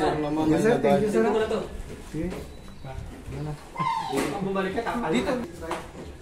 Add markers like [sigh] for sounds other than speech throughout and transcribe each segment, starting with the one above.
sir naman Yes, sir. Thank you, sir. Ko na to. Sige. Pag bumalik ka, takal Dito.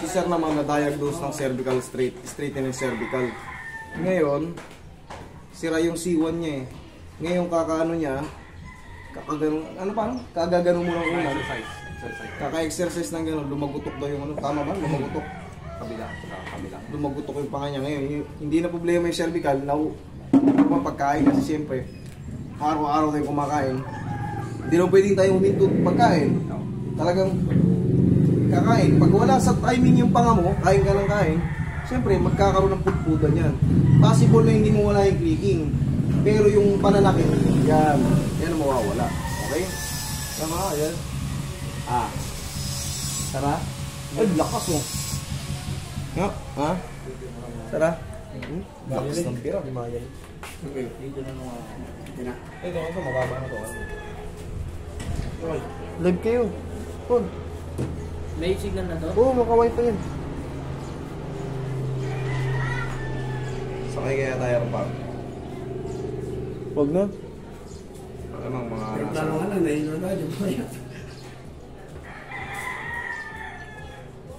Si sir naman na-diagnose ng cervical straight, straightening cervical. Ngayon, sira yung C1 niya eh. Ngayon kakaano niya, kakagano, ano pa? Kagagano mo lang ulan. Exercise. Exercise. Kaka-exercise ng gano'n, lumagutok daw yung ano. Tama ba? Lumagutok. Kabila. Kabila. Lumagutok yung panga niya ngayon. Hindi na problema yung cervical, na pagkain kasi siyempre, araw-araw tayo kumakain. Hindi naman pwedeng tayo huminto pagkain. Talagang kakain. Pag wala sa timing yung panga mo, kain ka ng kain, siyempre magkakaroon ng putputan yan. Possible na hindi mo wala yung clicking. Pero yung pananakit, yan. Yan mawawala. Okay? Tama, yan. Ah. Tara. Ay, lakas mo. Ha? Ha? Tara. Hmm? Lakas ng pira, di maya. Dito na mga... Ito, ito, mababa na to. Live kayo. Phone. May signal na to? Oo, maka-wifi yan. Sakay kaya tayo pa. Huwag na. Ano mang mga nasa... Plano nga lang, nahilo na yan.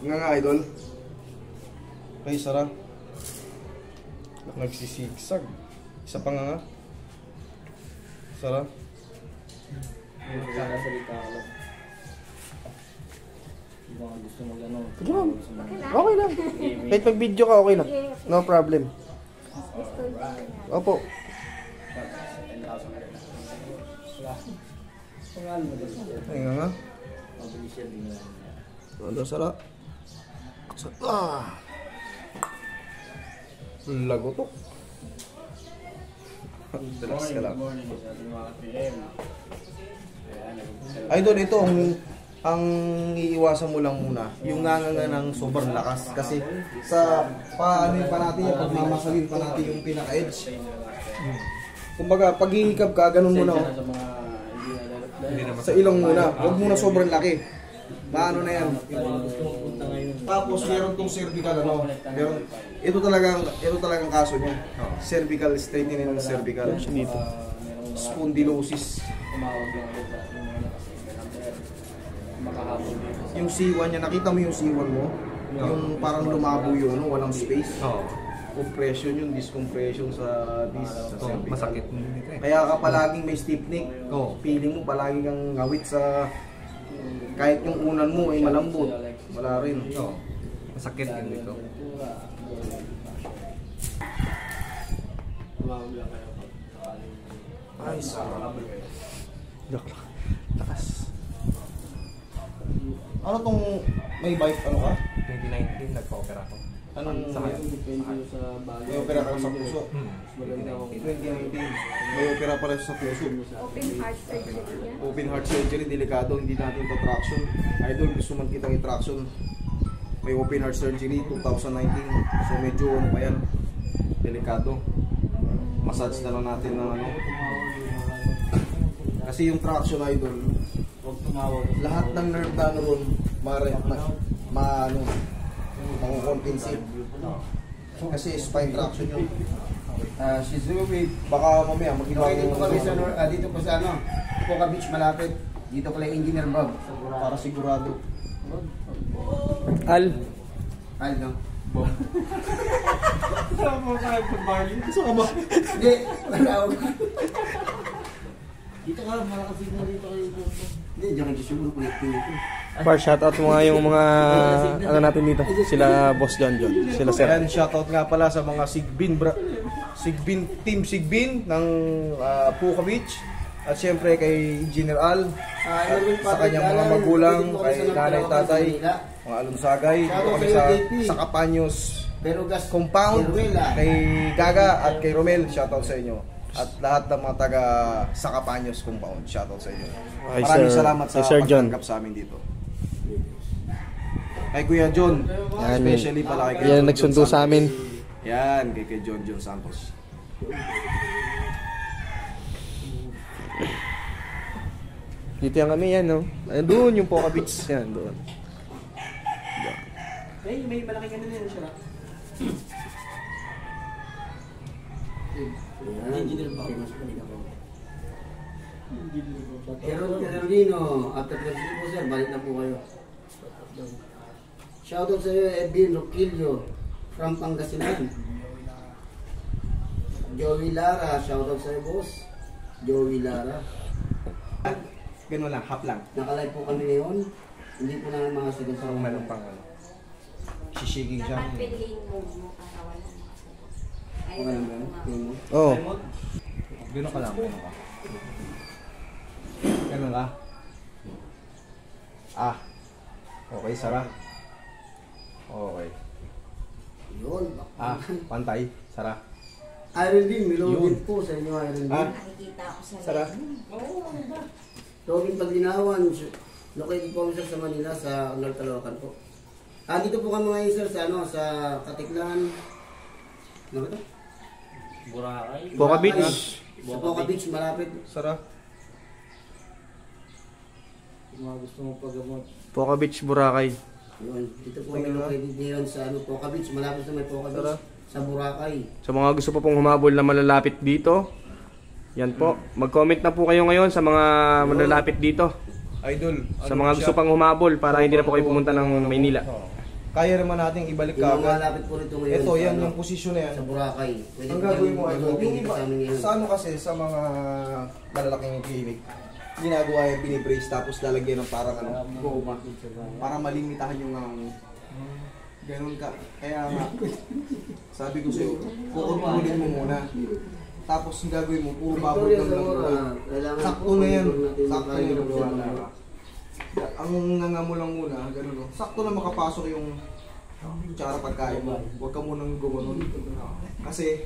Nga nga, idol. Okay, Sara. Nagsisigsag. Isa pa nga nga. Sara. Nagsasalita ka lang. Ba gusto mag ano? Okay lang. Kahit pag video ka, okay lang. No problem. Opo. 10,000 ka rin. Wala. Pangalan mo din. Ay nga nga. Ano, Sara? Sa- Ah! Lagotok. Nag- Idol, ito ang ang iiwasan mo lang muna, yung nganganga ng sobrang lakas. Kasi sa paano pa natin yan, pagmamasalin pa natin yung pinaka-edge. Kumbaga, pag hihikab ka, ganun muna. Oh. sa ilong muna. Huwag muna sobrang laki. Maano na yan. Yung. Tapos meron tong cervical ano. Meron, ito talagang ito talagang kaso niya. Cervical straightening ng cervical. Dito. Ah, Spondylosis. tumawag lang ulit sa ating mga kasi may number. Makahabol dito sa Yung C1 niya, nakita mo yung C1 mo? Yung parang lumabo yun, no? walang space. Oo. Compression yun, discompression sa disc. Cervical. masakit eh. Kaya ka palaging may stiff neck. Oo. Feeling mo palaging kang ngawit sa kahit yung unan mo ay malambot. Wala rin. Oo. Masakit yun dito. Tumawag lang kayo pag sakaling Ay, sarap. Joke lang. Lakas. Ano tong may bike ano ka? 2019, nagpa-opera ako. Anong Sa may, kanya? depende sa bagay. may opera ka sa puso? Hmm. Maganda ako. 2019. May opera pala sa puso. Open heart surgery yan. Open heart surgery, delikado, hindi natin ito traction. Idol, gusto man kitang i-traction. May open heart surgery 2019. So medyo ano pa yan, delikado. Massage na lang natin ng ano. Kasi yung traction idol, Huwag tumawag. lahat ng nerve na ano ron, mare, ma, ma, ano, makukompensate. Kasi spine traction yun. Ah, si Zubi, Baka mamaya mag-iba okay, dito kami sa, Nor- ah, dito po sa ano, Puka Beach, malapit. Dito pala yung Engineer Bob. para sigurado. Al. Al, no? Gusto ka ba? Hindi, wala ako. Dito ka, malakas signal dito kayo. Hindi, diyan kayo siguro kulit ko. Par, shoutout mo nga yung mga ano natin dito. Sila Boss John John. Sila Sir. Ayan, shoutout nga pala sa mga Sigbin, bra Sigbin, Team Sigbin ng uh, Puka Beach. At syempre kay Engineer Al, Ah, at Erwin sa kanyang mga magulang, kay nanay, tatay, mga alunsagay, dito kami sa, sa gas, Compound, ah. kay Gaga at kay Romel, shoutout sa inyo. At lahat ng mga taga sa Capanyos Compound, shoutout sa inyo. Maraming salamat sa pagtanggap sa amin dito. Kay Kuya John, Yan, especially pala kay Kuya yan John nagsundo sa amin. Santos. Yan, kay kay John John Santos. Dito yan kami yan, no? Doon yung Poca Beach. Yan, doon. Eh, may malaking ano din siya. Engineer ba? Pero Carolino, after 20 po sir, balik na po kayo. Shoutout sa iyo, Edwin Roquillo from Pangasinan. Joey Lara, shoutout sa iyo boss. Joey Lara. Ganun lang, half lang. Nakalive po kami ngayon. Hindi po namin mga sagot sa Parang meron pang ano. Sisiging siya. Dapat piliin mo mo para wala makasagot. Ay, Okay lang? Tingin mo? Oh. Gano'n ka lang. Gano'n ka. Ganun ka. Ah. Okay, Sara. Okay. Yun. Ah, pantay. Sara. Iron Beam, Milo Yun. po sa inyo Iron Beam. Ah. Nakikita ako sa Sara. Robin Pagdinawan, located po kami sir sa Manila, sa North Caloocan po. Ah, dito po kami ngayon sir sa, ano, sa Katiklan. Ano ba ito? Boracay. Boca Beach. Sa Boca Beach, malapit. Sara. Kung mga gusto mo paggamot. Boca Beach, Boracay. Yun, dito po kami located ngayon sa ano, Boca Beach, malapit sa may Boca Tara. Beach. Sa Boracay. Sa mga gusto pa pong humabol na malalapit dito, yan po. Mag-comment na po kayo ngayon sa mga malalapit dito. Idol. Sa ano mga siya? gusto pang humabol para hindi na po kayo pumunta ng Maynila. Kaya naman nating ibalik Yung mga ka agad. malapit po nito ngayon. Ito, sa, yan ano, yung posisyon na yan. Sa Boracay. Pwede Ang po gagawin mo, idol, yung iba, sa sa ano kasi, sa mga malalaking clinic, ginagawa yung binibrace tapos lalagyan ng parang ano, goma. Para malimitahan yung ano. Ganun ka. Kaya nga, sabi ko sa'yo, kukunulin mo muna. Tapos yung gagawin mo, puro babol Victoria lang Sakto na yan. Sakto kaya yung ng gawa na. Ang nanga mo lang muna, ganun no. Sakto na makapasok yung tsara pagkain mo. Huwag ka munang gumanon. Kasi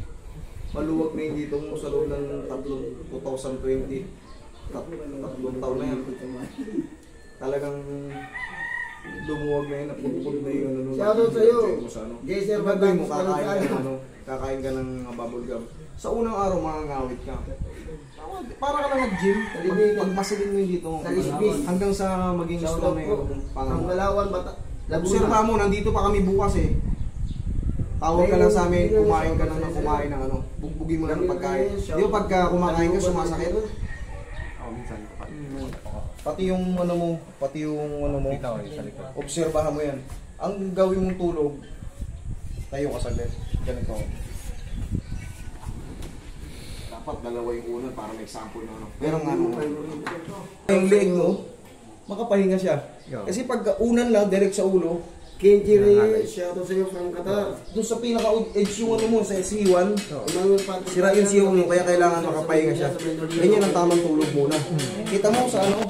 maluwag na yung dito mo sa loob ng tatlong 2020. Tat tatlong taon na yan. Talagang lumuwag na yun, napupod na yung ano. Shoutout sa'yo. Mo sa ano. Jay Sir Yung gagawin mo, kakain ka ng ano, kakain ka ng bubble gum. Sa unang araw, makangawit ka. Para ka lang nag-gym. Pag, pag masilin mo yung dito. Hanggang sa maging strong na po. yung Ang pangalan. Galawan, Bata. Observa Laguna. mo, nandito pa kami bukas eh. Tawag ka lang sa amin, kumain ka lang ng kumain ng ano. Bugbugin mo lang ng pagkain. Di ba pagka kumakain ka, sumasakit? Minsan ko pa. Pati yung ano mo, pati yung ano mo. Dito ako sa likod. Obserbahan mo yan. Ang gawin mong tulog, tayo ka saglit. Ganito. Dapat dalawa yung unan para may sample na ano. Pero nga ano, yung leg mo, makapahinga siya. Kasi pag unan lang, direct sa ulo, Kenji Reyes, shoutout sa iyo from Qatar. doon sa pinaka-edge yung ano mo, sa C1, Emmanuel Patrick. sira yung C1 mo, kaya kailangan makapahinga siya. Ganyan ang tamang tulog muna. Kita mo sa ano,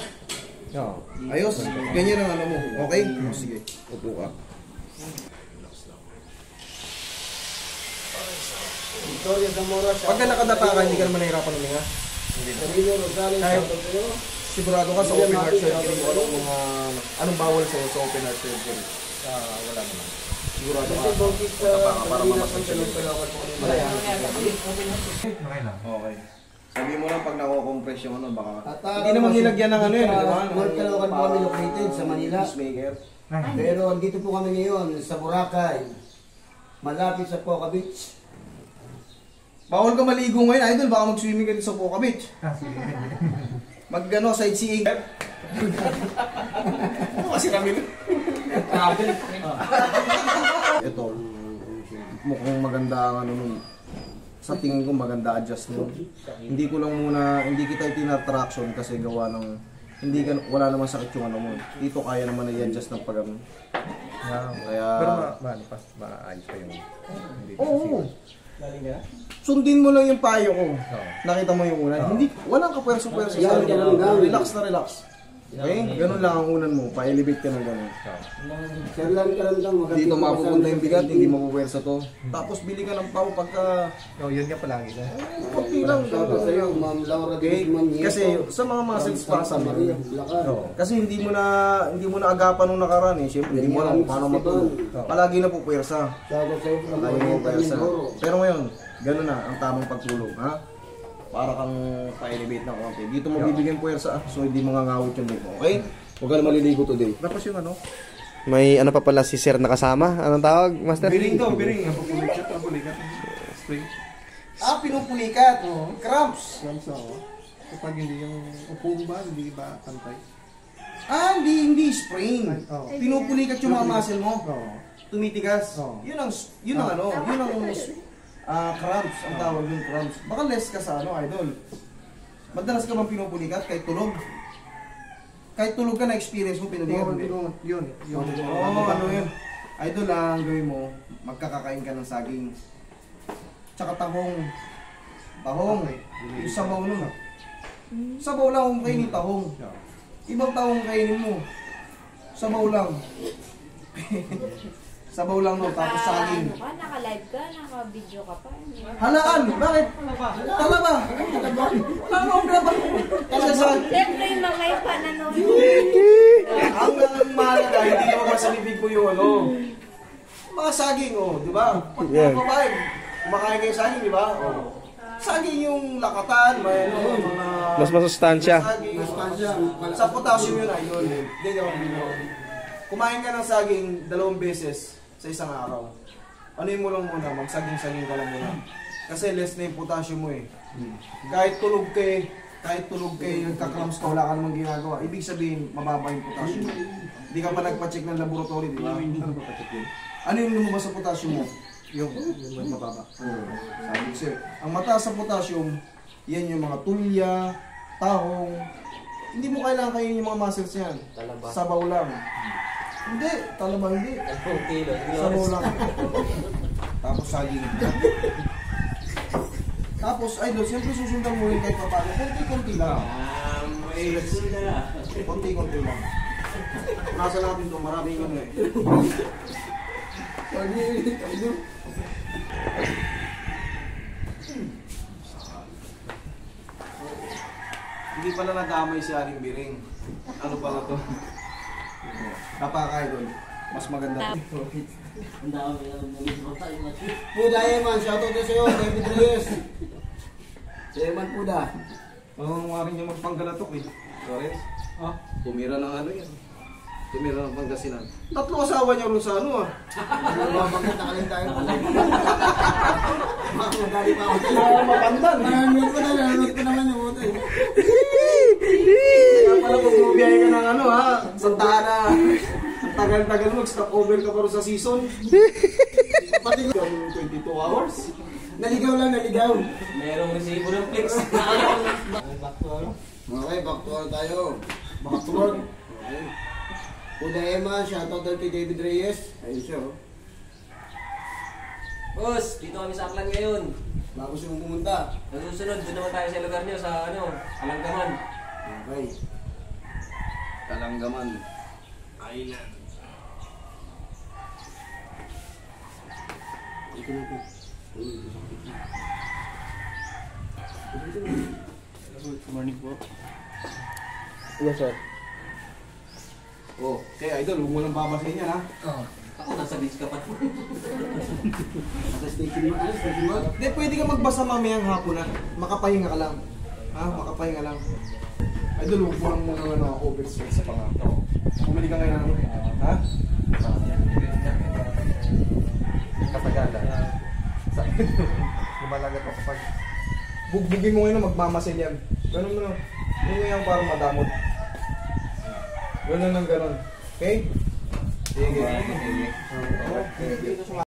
Oo. ayos, ganyan ang ano mo. Okay? Sige, upo ka. Victoria Zamora, Pagka nakadapa ka, hindi ka naman nahirapan huminga. Camilo Rosales, shoutout sa iyo. Sigurado ka sa open heart surgery mo, anong mga, anong bawal sa open heart surgery? Ah, wala naman. Sigurado ka. Para- para. Pagkalong Palawan po kami. Okay lang. Okay. Sabi mo lang pag nako-compress yung ano, baka... Hindi naman nilagyan ng ano yun, di ba? North Caloocan po kami located sa Manila. Peacemaker. Pero andito po kami ngayon sa Boracay. Malapit sa Poca Beach. Bawal ka maligo ngayon, idol. Baka mag-swimming ka sa Poca Beach. Mag ano, sightseeing. [laughs] Ano kasi kami Ito, mukhang maganda ang ano nun. Sa tingin ko maganda adjust mo. Hindi ko lang muna, hindi kita itinatraction kasi gawa ng hindi ka, wala naman sakit yung ano mo. Dito kaya naman i-adjust ng pag ano. Yeah. Kaya, Pero ma, ma, pa, maayos pa yung hindi oo. Sundin mo lang yung payo ko. Nakita mo yung unan. Hindi, walang kapwersa-pwersa. Relax na relax. Okay? Ganun lang ang unan mo. Pa-elevate ka ng ganun. Sir lang ka lang lang. Dito mapupunta sa- yung bigat, hindi mapuwersa to. Tapos bili ka ng pau pagka No, yun nga palagi na. konti lang. Shoutout sa iyo, Ma'am Laura Okay? Guzman Nieto. Kasi sa mga Santa spasm, Maria, Bulacan. Oo. kasi hindi mo na hindi mo na agapan nung nakaraan eh. Siyempre, hindi mo alam paano matulog. Palagi na po puwersa. Shoutout sa iyo from Palagi mo Oriental puwersa. Mindoro. Pero ngayon, ganun na ang tamang pagtulog, ha? Para kang pa-elevate ng konti. Dito mo bibigyan puwersa, so hindi mangangawit yung leg mo, okay? Huwag ka na maliligo today. Tapos yung ano? May ano pa pala si Sir nakasama? Anong tawag, Master? Biring daw, biring. Ang pupulikat, ang pulikat. Spring. Ah, pinupulikat. Cramps. Kapag hindi yung upo ba, hindi ba pantay? Ah, hindi, hindi sprain. Oo. Pinupulikat yung mga muscle mo. Oo. Tumitigas. Oo. Yun ang, yun ang ano, yun ang ah cramps, ang tawag yung cramps. Baka less ka sa ano, idol. Madalas ka bang pinupulikat kahit tulog? Kahit tulog ka na experience mo pinulikat Oo, ko, yun. Yun. Oo, ano yun. Idol lang, gawin mo, magkakakain ka ng saging. Tsaka tahong. Tahong. Okay. Yung sabaw nun. Sabaw lang kung kainin tahong. Ibang tahong kainin mo. Sabaw lang. [laughs] sabaw lang no, tapos saging. Ano ka, naka-live ka, naka-video ka pa. Halaan! Bakit? Tala ba? Wala naman ba? Kasi sa... Siyempre yung mga may pananood. Ang mahalaga, hindi naman masalibig mo yung ano. Mga saging, oh, di ba? Yeah. mga babae, kumakain kayo saging, di ba? Oh. Saging yung lakatan, may ano, mga... Mas masustansya. Masustansya. Sa potassium yun, idol. Hindi, di ako bino. Kumain ka ng saging dalawang beses sa isang araw. Ano mo lang muna, magsaging-saging ka lang muna. Kasi less na yung potassium mo eh. Kahit tulog ka eh, kahit tulog ka eh, nagka-cramps ka, wala ka namang ginagawa. Ibig sabihin, mababa yung potassium mo. Hindi ka pa nagpa-check ng laboratory, di ba? Ano ba pacheck yun? Ano yung lumabas sa potassium mo? Yung, yung mababa. Oo. Sabi ko ang mataas sa potassium, yan yung mga tulya, tahong. Hindi mo kailangan kainin yung mga muscles yan. Talaba. Sabaw lang. Hindi, talaba hindi. Dalawang kilo. Sabaw lang. Tapos saging. Tapos, idol, siyempre susundan mo rin kahit pa paano. Konti-konti lang. Konti-konti lang. Nasa natin to, maraming ano eh. Hindi pala nadamay si Aling Biring. Ano pala to? Napaka-idol. Mas maganda. [laughs] Ang dami Puda Eman, shoutout din sa'yo, David Reyes. Si Eman Puda. Mamamarin niya magpanggalatok eh. Torres? Ha? Tumira ng ano yan. Tumira ng Pangasinan. Tatlo asawa niya rin sa ano ah. Mabangkit, nakalin tayo. [laughs] Makakadali pa ako. Ah, mapandan eh. Nanonood ko na, nanonood ko naman yung buto eh. Kaya pala pag bumiyahe ka ng ano ha, Santa Ana. Ang tagal-tagal mo, stop over ka pa rin sa season. Pati ko, 22 hours. Naligaw lang, naligaw. Merong resibo ng flex. Okay, back to work tayo. Back to work. Okay. Puda Eman, shoutout kay David Reyes. Ayun siya oh. Boss, dito kami sa Aklan ngayon. Bago siya pumunta. Nasusunod, doon naman tayo sa lugar niyo sa ano, Alanggaman. Okay. Kalanggaman. Island. Ito na po. Yes, sir. Oh, kaya idol, huwag mo lang babasahin yan ha. Ako, nasa beach ka pa. Nasa station mo, ano, station mo? Hindi, pwede ka magbasa mamayang hapon na. Makapahinga ka lang. Ha? Makapahinga lang. Idol, huwag mo lang muna ano, oversweat sa pangako. Bumili ka ngayon ng ano? Ha? Katagalan. Sa [laughs] lumalagat ako pag Bugbugin mo ngayon magmamasin yan. Ganun mo na. Yung ngayon parang madamot. Ganun ng ganun. Okay? Sige. Okay.